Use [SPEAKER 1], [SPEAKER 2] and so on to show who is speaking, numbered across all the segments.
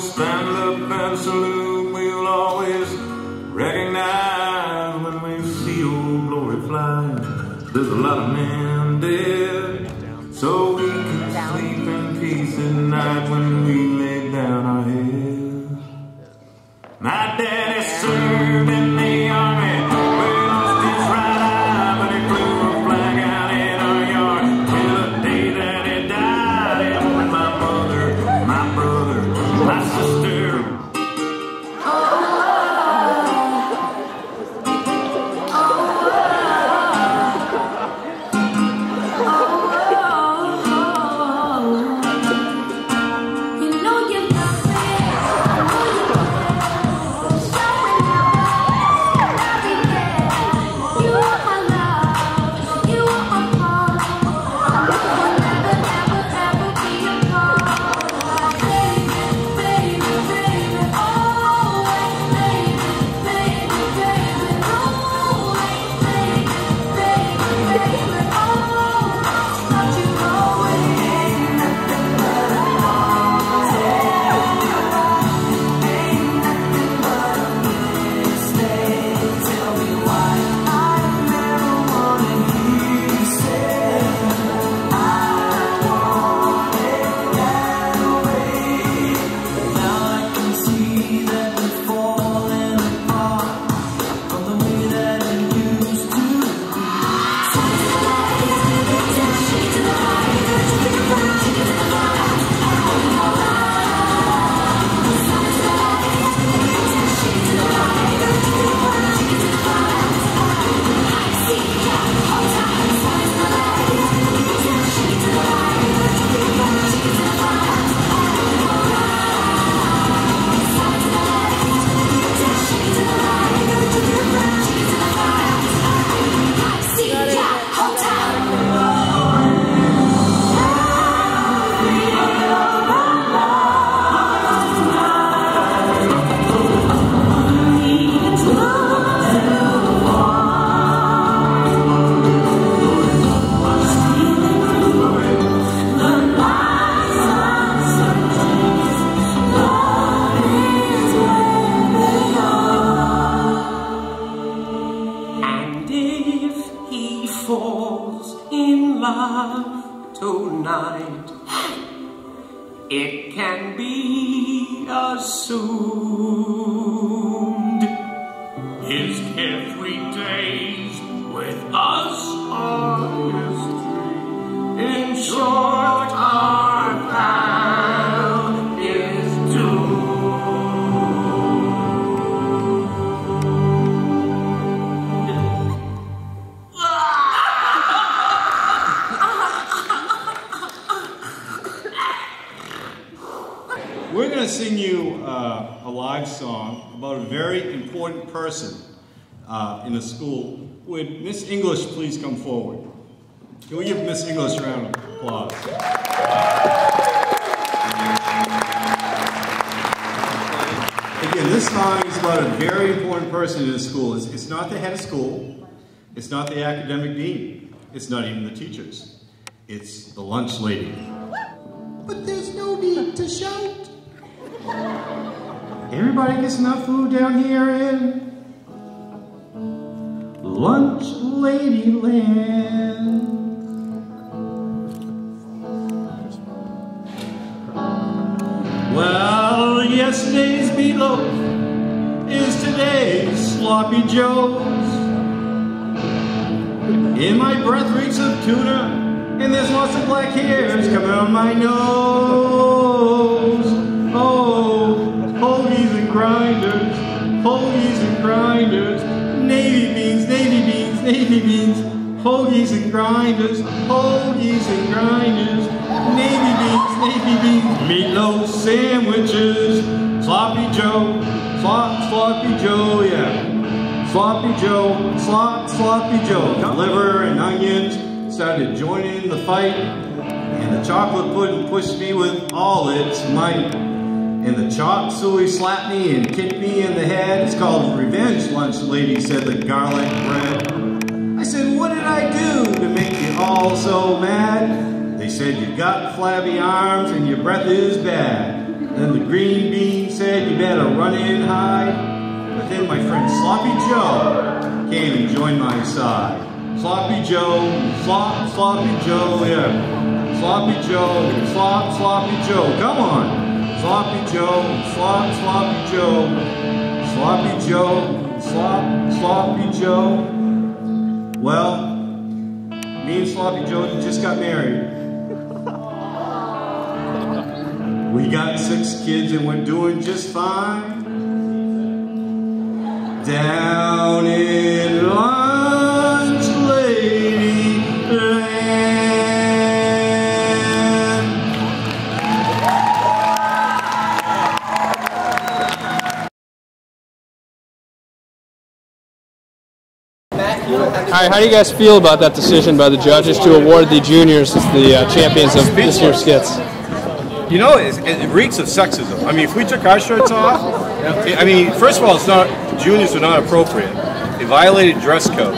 [SPEAKER 1] stand up and salute. We'll always recognize when
[SPEAKER 2] we see old glory flying. There's a lot of men. Assumed
[SPEAKER 3] We're going to sing you uh, a live song about a very important person uh, in the school. Would Miss English please come forward? Can we give Miss English a round of applause? Again, this song is about a very important person in the school. It's, it's not the head of school. It's not the academic dean. It's not even the teachers. It's the lunch lady. But there's no need to shout. Everybody gets enough food down here in Lunch Lady Land. Well, yesterday's meatloaf is today's sloppy joes. In my breath reeks of tuna, and there's lots of black hairs coming out my nose. Navy beans, hoagies and grinders, hoagies and grinders, navy beans, navy beans, meatloaf sandwiches, sloppy Joe, slop, sloppy Joe, yeah. Sloppy Joe, slop, sloppy Joe, liver and onions started joining the fight, and the chocolate pudding pushed me with all its might. And the chop suey slapped me and kicked me in the head. It's called revenge, lunch lady, said the garlic bread. All so mad? They said, you got flabby arms and your breath is bad. Then the green bean said, you better run in hide. But then my friend Sloppy Joe came and joined my side. Sloppy Joe, slop, Sloppy Joe, yeah. Sloppy Joe, slop, sloppy Joe. Come on. Sloppy Joe, slop, sloppy Joe. Sloppy Joe, slop, sloppy Joe. Well, me and Sloppy Joe just got married. We got six kids and we're doing just fine. Down in
[SPEAKER 4] All right, how do you guys feel about that decision by the judges to award the juniors as the uh, champions of this year's skits?
[SPEAKER 5] You know, it, it reeks of sexism. I mean, if we took our shirts off, I mean, first of all, it's not juniors are not appropriate. They violated dress code,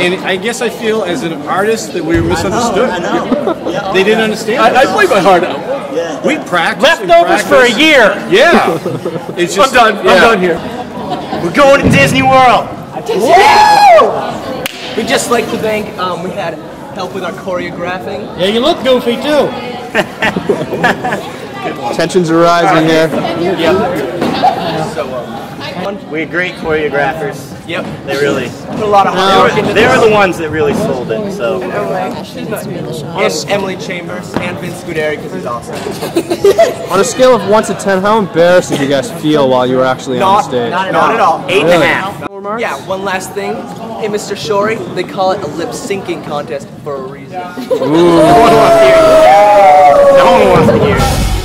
[SPEAKER 5] and I guess I feel as an artist that we were misunderstood.
[SPEAKER 6] I know. Yeah,
[SPEAKER 5] They didn't understand.
[SPEAKER 2] I, I played my heart out.
[SPEAKER 6] Yeah.
[SPEAKER 5] We practiced. and
[SPEAKER 2] Leftovers for a year.
[SPEAKER 5] Yeah, it's
[SPEAKER 2] I'm done.
[SPEAKER 5] yeah.
[SPEAKER 2] I'm done here.
[SPEAKER 6] We're going to Disney World.
[SPEAKER 7] We just like to thank, um, we had help with our choreographing.
[SPEAKER 2] Yeah, you look goofy too.
[SPEAKER 4] Tensions are rising here.
[SPEAKER 7] So, um,
[SPEAKER 6] We're great choreographers.
[SPEAKER 7] yep,
[SPEAKER 6] They really.
[SPEAKER 7] put a lot of hard work
[SPEAKER 6] were,
[SPEAKER 7] into
[SPEAKER 6] they
[SPEAKER 7] this.
[SPEAKER 6] were the ones that really sold it. So
[SPEAKER 7] And Emily Chambers and Vince Scuderi because he's awesome.
[SPEAKER 4] On a scale of 1 to 10, how embarrassed did you guys feel while you were actually on
[SPEAKER 7] Not,
[SPEAKER 4] stage?
[SPEAKER 7] not, at all.
[SPEAKER 6] eight and a half.
[SPEAKER 7] Yeah, one last thing. Hey, Mr. Shorey, they call it a lip syncing contest for a reason.
[SPEAKER 4] no one wants to hear. No one wants to hear.